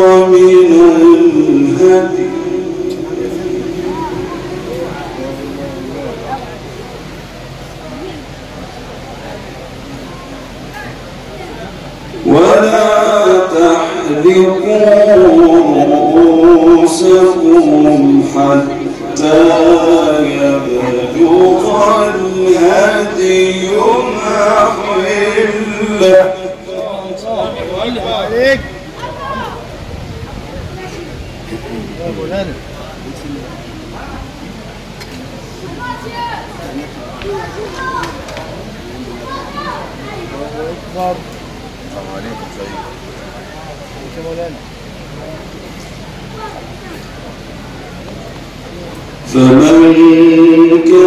استيسر من الهدي. ولا تحلقوا رؤوسكم حتى يبلغ الهدي محله عليك يا مولانا أكبر السلام عليكم سيد يا مولانا فمن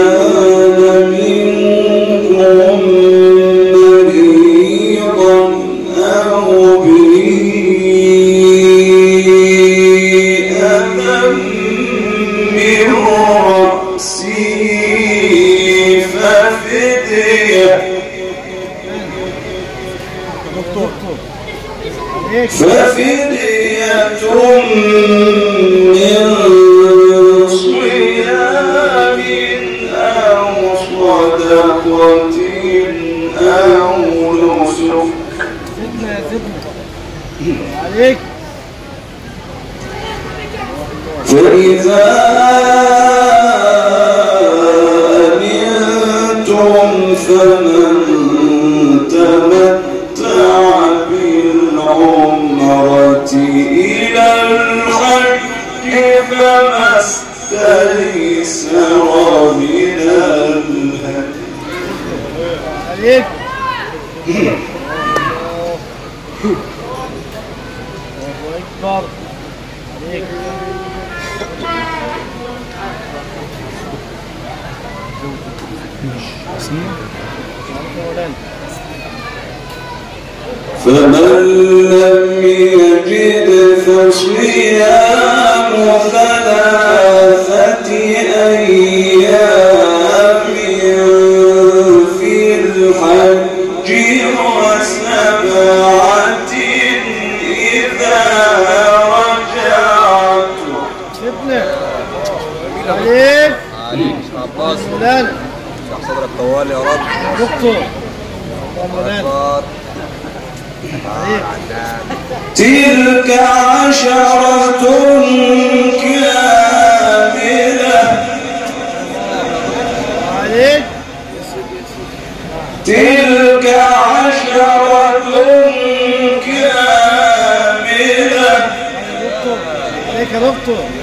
استيسر من الهدي أكبر عليك فمن لم يجد فصيام ثلاثة عليك. عليك عباس. مولانا اشرح صدرك طوال يا رب. دكتور. اكبر عليك. تلك عشرة كاملة. عليك. تلك عشرة كاملة. عليك يا دكتور.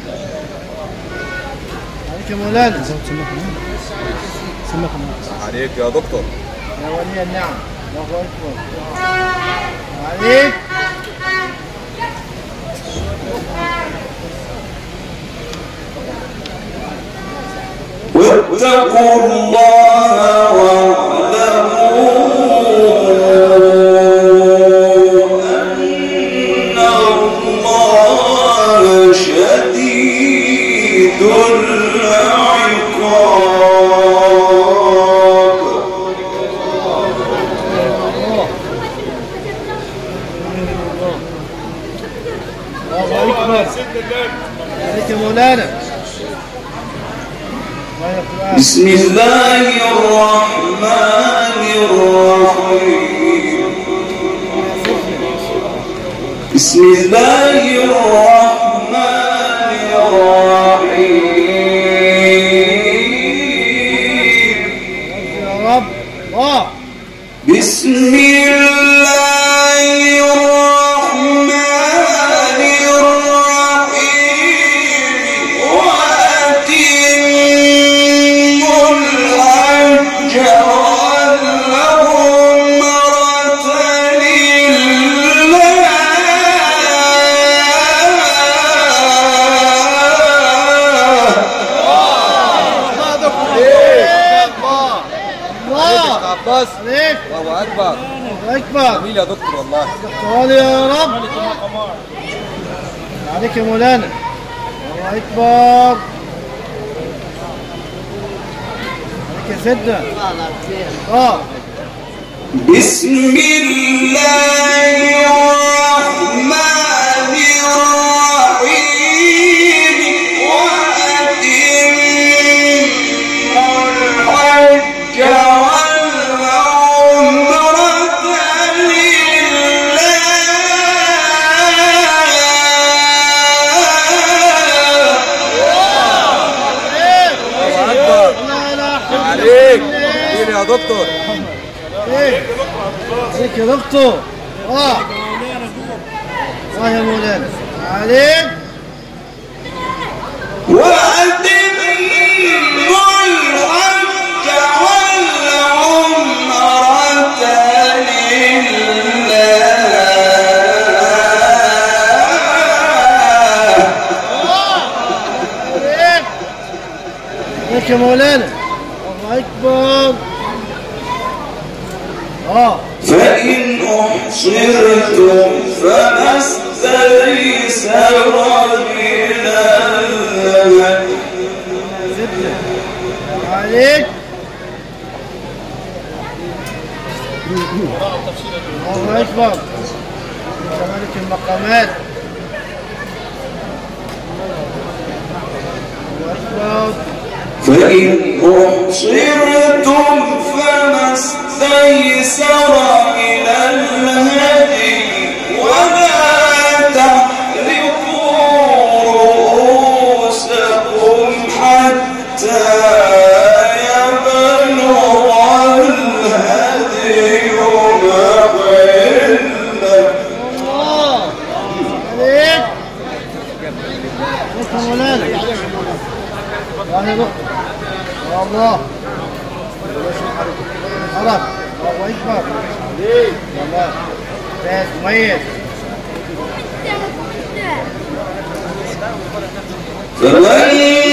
مولانا سمك عليك يا دكتور. يا ولي النعم الله أكبر. عليك. واتقوا الله الله أكبر عليك يا مولانا بسم الله الرحمن الرحيم. بسم الله الرحمن الرحيم. يا رب. الله بسم الله عباس. عليك الله أكبر. الله أكبر. جميل يا دكتور والله. تعالى يا رب. عليك يا مولانا. الله أكبر. عليك يا سيدنا. آه. بسم الله الرحمن الرحيم. دكتور آه آه يا مولانا. عليك. لله يا مولانا. الله أكبر. آه فإن أحصرتم فما استيسر من الهدي عليك. الله أكبر. كذلك المقامات. الله أكبر. فإن أحصرتم استيسر من الهدي ولا تحلقوا رؤوسكم حتى يبلغ الهدي محله الله عليك عليك يا مولانا الله يا دكتور يا الله خلاص الله اكبر عليك والله بس مميز فمن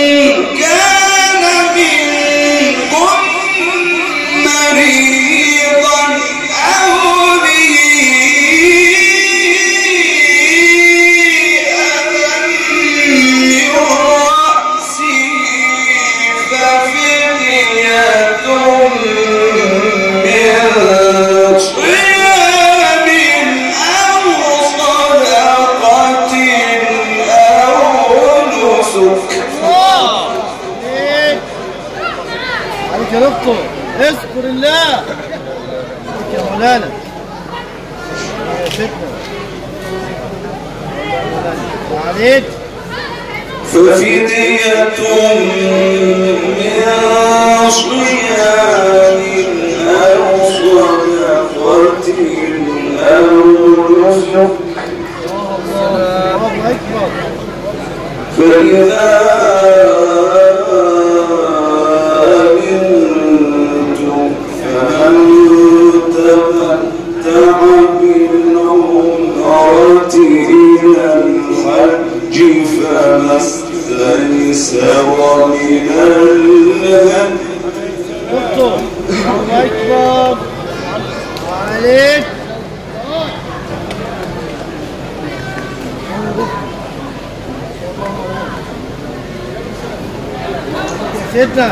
عليك يا اذكر الله. يا مولانا يا ستنا عليك ففدية من صيام أو صدقة أو نسك فإذا يا دكتور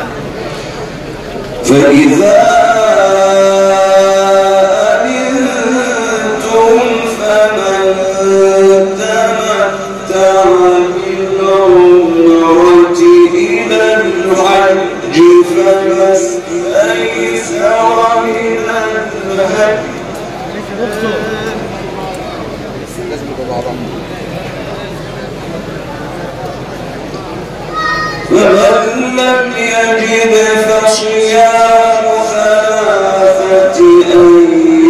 لازم يبقى بعضها فمن لم يجد فصيام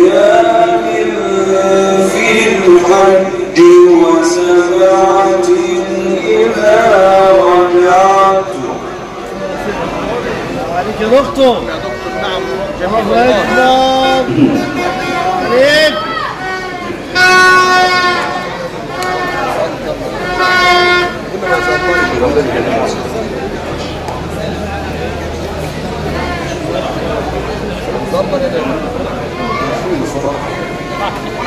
أيام في الحج وسبعة إذا رجعتم عليك يا دكتور يا دكتور نعم الله أكبر عليك. كل ما っぱいです。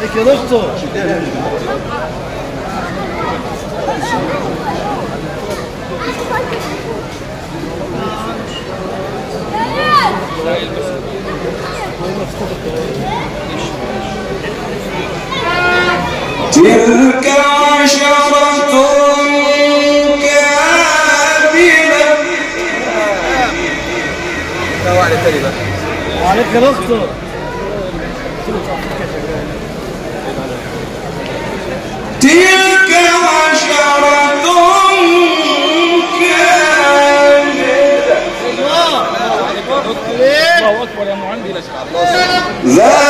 عليك يا دكتور. تلك عشرة كاملة ده واحد تاني بقى عليك يا دكتور تلك عشرة كاملة الله الله أكبر يا معلم. الله ذلك